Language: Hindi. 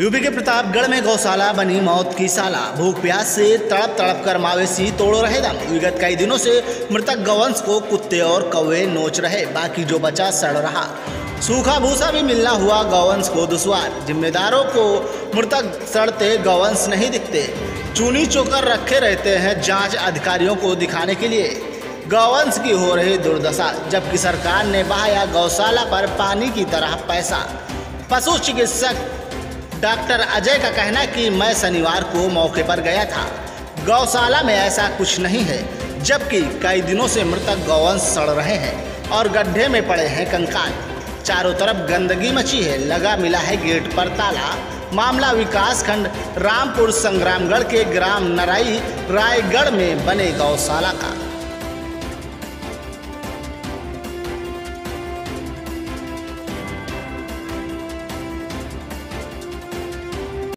यूपी के प्रतापगढ़ में गौशाला बनी, मौत की साला भूख, प्यास से तड़प तड़प कर मावेशी तोड़ रहे दम। विगत कई दिनों से मृतक गौवंश को कुत्ते और कौवे नोच रहे, बाकी जो बचा सड़ रहा। सूखा भूसा भी मिलना हुआ गौवंश को दुश्वार। जिम्मेदारों को मृतक सड़ते गौवंश नहीं दिखते। चूनी चोकर रखे रहते हैं जाँच अधिकारियों को दिखाने के लिए। गौवंश की हो रही दुर्दशा, जबकि सरकार ने बहाया गौशाला पर पानी की तरह पैसा। पशु चिकित्सक डॉक्टर अजय का कहना कि मैं शनिवार को मौके पर गया था। गौशाला में ऐसा कुछ नहीं है, जबकि कई दिनों से मृतक गौवंश सड़ रहे हैं और गड्ढे में पड़े हैं कंकाल। चारों तरफ़ गंदगी मची है, लगा मिला है गेट पर ताला। मामला विकास खंड, रामपुर संग्रामगढ़ के ग्राम नराई, रायगढ़ में बने गौशाला का।